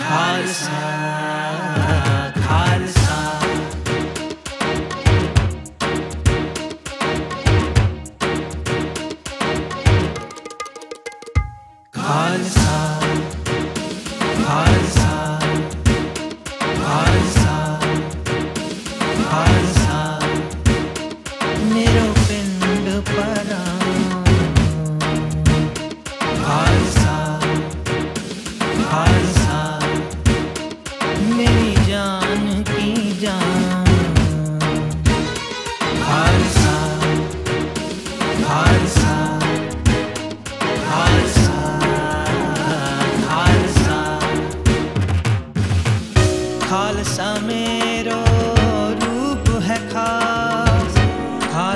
खालसा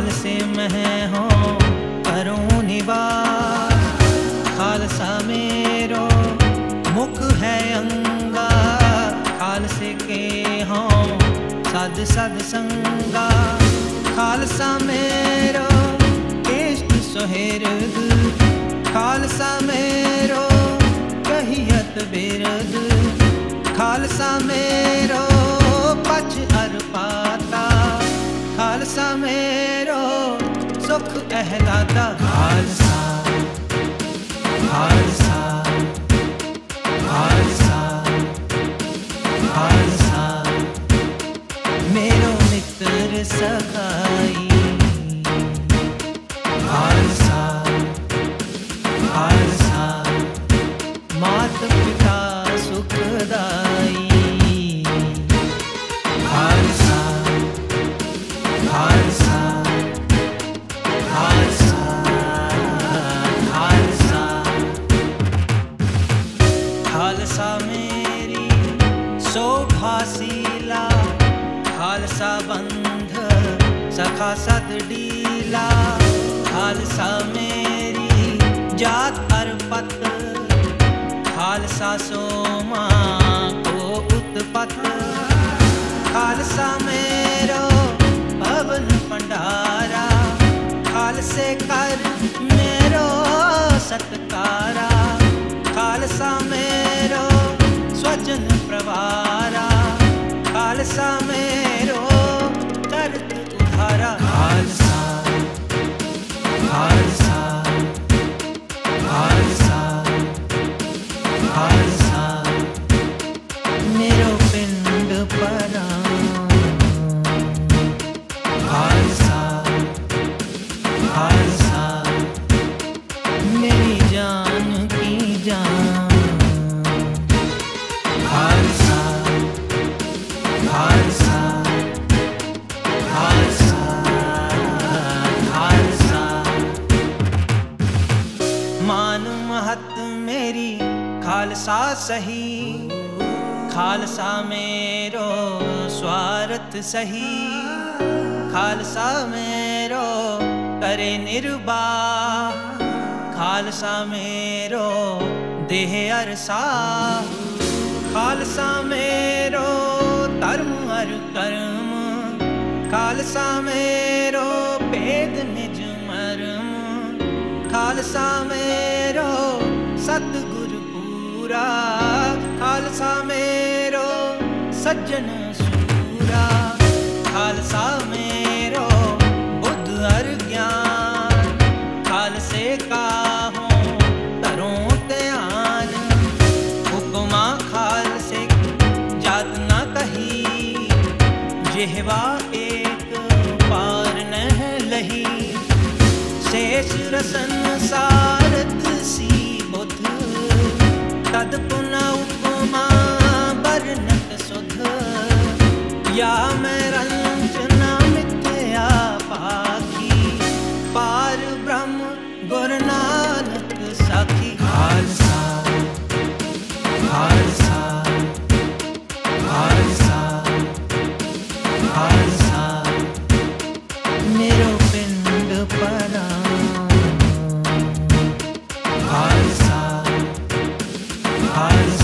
खालसे मैं हो, करूँ निवास खालसा मेरो मुख है अंगा। खालसे के हो, सद सद संगा। खालसा मेरो केष्ट सुहेरद खालसा मेरो कहियत बिरद। खालसा मेरो सुख कहलाता। खालसा खालसा खालसा खालसा। मेरो मित्र सखाई खालसा मेरी शोभाशीला खालसा बंध, सखा सत डीला खालसा मेरी, जात अर्पत। खालसा सोमा को उत्पत। खालसा मेरो पवन भंडारा। खालसे कर मेरो सत्कारा। खालसा मेरो खालसा खालसा सही, खालसा मेरो स्वार्थ सही, खालसा मेरो करे निर्वाह खालसा मेरो देह अरसा, खालसा मेरो धर्म अर कर्म, खालसा मेरो भेद निज मर्म, खालसा मेरो सतगुर पूरा खालसा मेरो सज्जन सूरा। खालसा मेरो बुद्ध अर ज्ञान। खालसे का हो, तरों ध्यान हुक्मा खालसे, जात न कही। जेहवा एक पार न लही। शेष रसन තද පුන උපමා බරනක සොද යාමේ eyes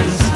खालसा